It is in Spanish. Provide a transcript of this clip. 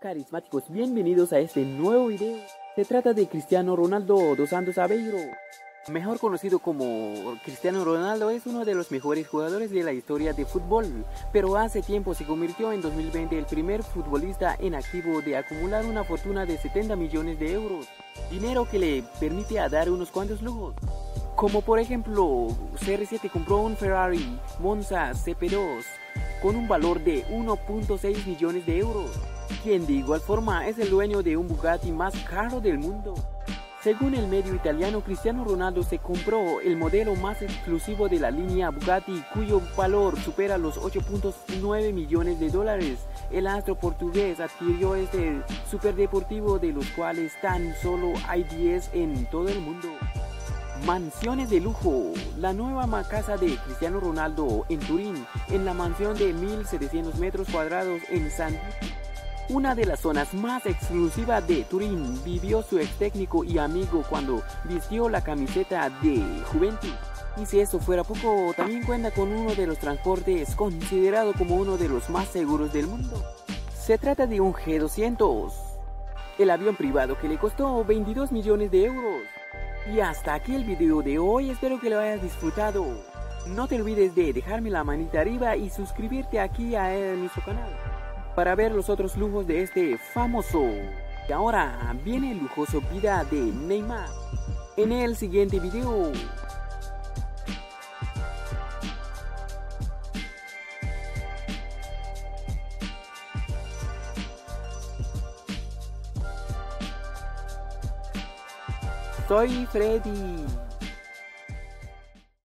Carismáticos, bienvenidos a este nuevo video. Se trata de Cristiano Ronaldo dos Santos Aveiro. Mejor conocido como Cristiano Ronaldo es uno de los mejores jugadores de la historia de fútbol, pero hace tiempo se convirtió en 2020 el primer futbolista en activo de acumular una fortuna de 70 millones de euros, dinero que le permite dar unos cuantos lujos. Como por ejemplo, CR7 compró un Ferrari Monza CP2 con un valor de 1.6 millones de euros, quien de igual forma es el dueño de un Bugatti más caro del mundo. Según el medio italiano, Cristiano Ronaldo se compró el modelo más exclusivo de la línea Bugatti, cuyo valor supera los 8.9 millones de dólares. El astro portugués adquirió este superdeportivo de los cuales tan solo hay 10 en todo el mundo. Mansiones de lujo. La nueva casa de Cristiano Ronaldo en Turín, en la mansión de 1700 metros cuadrados en San una de las zonas más exclusivas de Turín, vivió su ex técnico y amigo cuando vistió la camiseta de Juventus. Y si eso fuera poco, también cuenta con uno de los transportes considerado como uno de los más seguros del mundo. Se trata de un G200, el avión privado que le costó 22 millones de euros. Y hasta aquí el video de hoy, espero que lo hayas disfrutado. No te olvides de dejarme la manita arriba y suscribirte aquí a nuestro canal para ver los otros lujos de este famoso. Y ahora viene el lujoso vida de Neymar en el siguiente video. Soy Freddy.